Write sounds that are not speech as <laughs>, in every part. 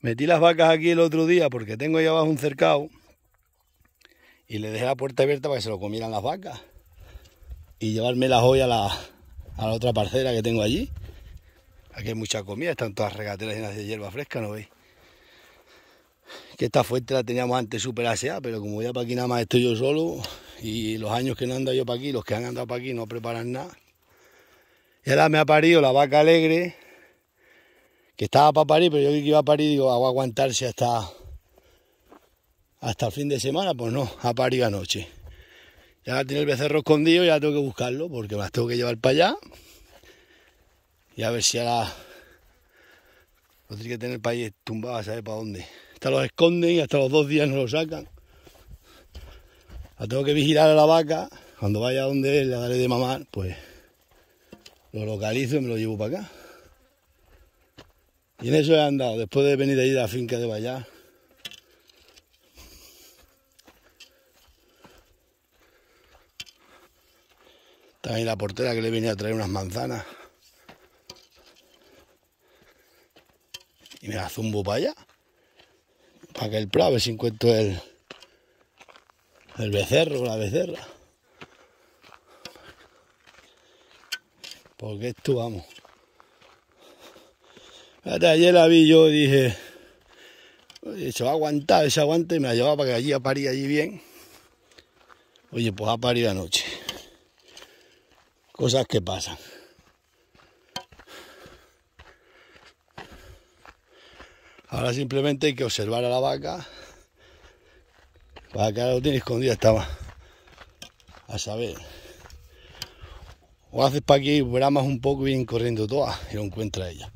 Metí las vacas aquí el otro día porque tengo ahí abajo un cercado y le dejé la puerta abierta para que se lo comieran las vacas y llevármelas hoy a la, a la otra parcela que tengo allí. Aquí hay mucha comida, están todas regateras llenas de hierba fresca, ¿no veis? Que esta fuente la teníamos antes súper aseada, pero como ya para aquí nada más estoy yo solo y los años que no ando yo para aquí, los que han andado para aquí no preparan nada. Y ahora me ha parido la vaca alegre, que estaba para parir, pero yo vi que iba a parir, digo, a aguantarse hasta, hasta el fin de semana, pues no, ha parido anoche. Ya tiene el becerro escondido, ya tengo que buscarlo, porque me las tengo que llevar para allá. Y a ver si ahora lo tiene que tener para ahí tumbado, a saber para dónde. Hasta los esconden y hasta los dos días no lo sacan. La tengo que vigilar a la vaca. Cuando vaya donde él, le daré de mamar, pues lo localizo y me lo llevo para acá. Y en eso he andado, después de venir de ahí de la finca de Vallar. También la portera que le venía a traer unas manzanas. Y me la zumbo para allá. Para que el prado, a ver si encuentro el, el becerro la becerra. Porque esto, vamos. Ayer la vi yo y dije, se va a aguantar, ese aguante y me la llevaba para que allí a parir allí bien. Oye, pues ha parido anoche. Cosas que pasan. Ahora simplemente hay que observar a la vaca para que ahora lo tiene escondida estaba a saber o haces para aquí bramas un poco y vienen corriendo todas y lo encuentra ella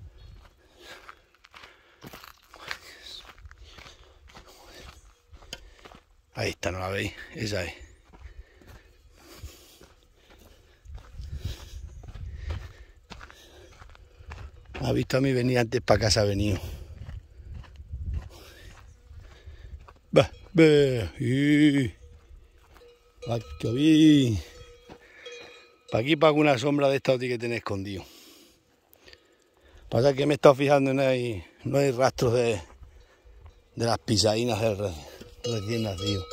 ahí está no la veis. Esa es. Ha visto a mí venir antes para casa ha venido. Va, ve, y... Aquí, para aquí para una sombra de esta que tener escondido. Pasa que me he estado fijando y no hay, no hay rastros de, de las pisadinas del recién nacido.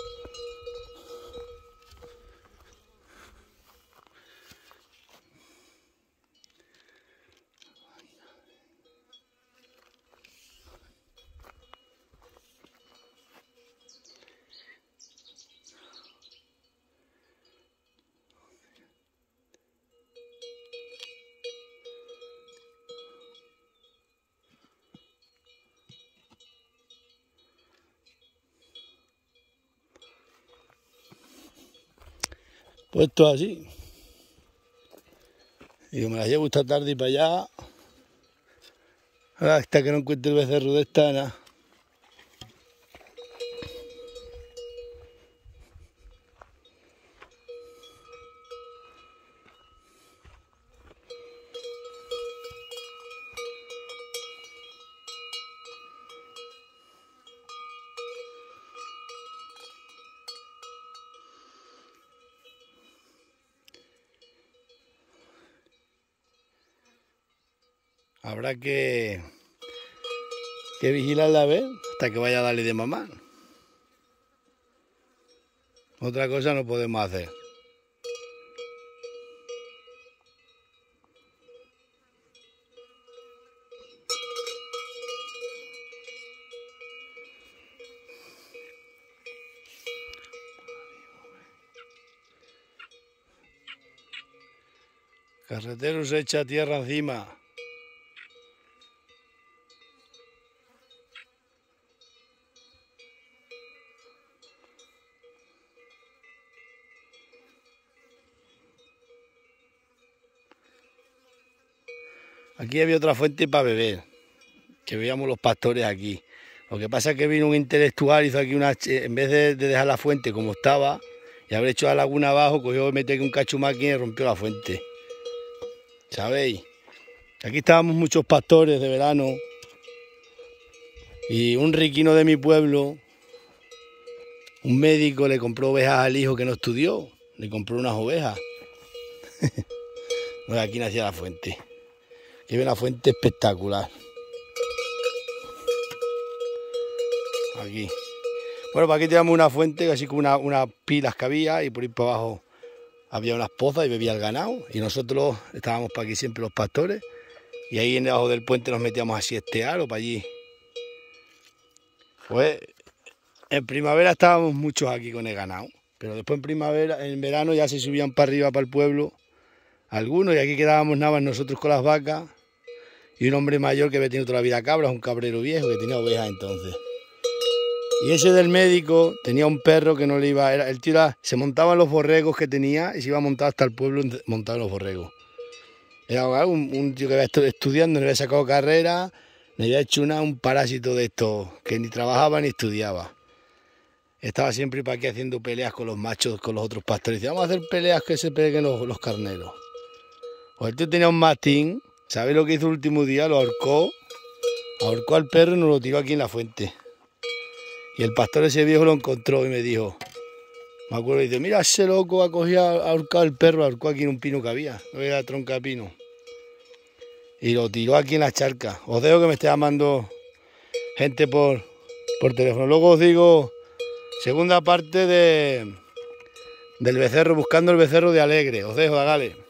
Puesto así. Y me la llevo esta tarde y para allá. Hasta que no encuentre el becerro de esta, nada. Habrá que, que vigilarla a ver hasta que vaya a darle de mamá. Otra cosa no podemos hacer. Carretero se echa tierra encima. Aquí había otra fuente para beber, que veíamos los pastores aquí. Lo que pasa es que vino un intelectual, hizo aquí una, en vez de, dejar la fuente como estaba y haber hecho la laguna abajo, cogió, metió un cachumaquín y rompió la fuente. ¿Sabéis? Aquí estábamos muchos pastores de verano y un riquino de mi pueblo, un médico le compró ovejas al hijo que no estudió, le compró unas ovejas. <laughs> aquí nacía la fuente. Tiene una fuente espectacular. aquí. Bueno, para aquí tenemos una fuente, así como unas pilas que había, y por ir para abajo había unas pozas y bebía el ganado. Y nosotros estábamos para aquí siempre los pastores, y ahí debajo del puente nos metíamos a siestear o para allí. Pues en primavera estábamos muchos aquí con el ganado, pero después en primavera, en verano ya se subían para arriba, para el pueblo, algunos, y aquí quedábamos nada nosotros con las vacas, y un hombre mayor que había tenido toda la vida cabras, un cabrero viejo que tenía ovejas entonces. Y ese del médico tenía un perro que no le iba, era, el tío se montaba en los borregos que tenía y se iba a montar hasta el pueblo montado en los borregos. Era un, un tío que había estudiando, no había sacado carrera, me había hecho una, un parásito de estos, que ni trabajaba ni estudiaba. Estaba siempre para haciendo peleas con los machos, con los otros pastores. Decía, vamos a hacer peleas que se peguen los, carneros. Pues el tío tenía un matín, ¿sabes lo que hizo el último día? Lo ahorcó, ahorcó al perro y nos lo tiró aquí en la fuente. Y el pastor ese viejo lo encontró y me dijo, me acuerdo, y dice, mira, ese loco ha cogido, ha ahorcado el perro, ahorcó aquí en un pino que había, no era tronca de pino. Y lo tiró aquí en la charca. Os dejo que me esté llamando gente por, por teléfono. Luego os digo, segunda parte de, del becerro, buscando el becerro de Alegre. Os dejo, dale.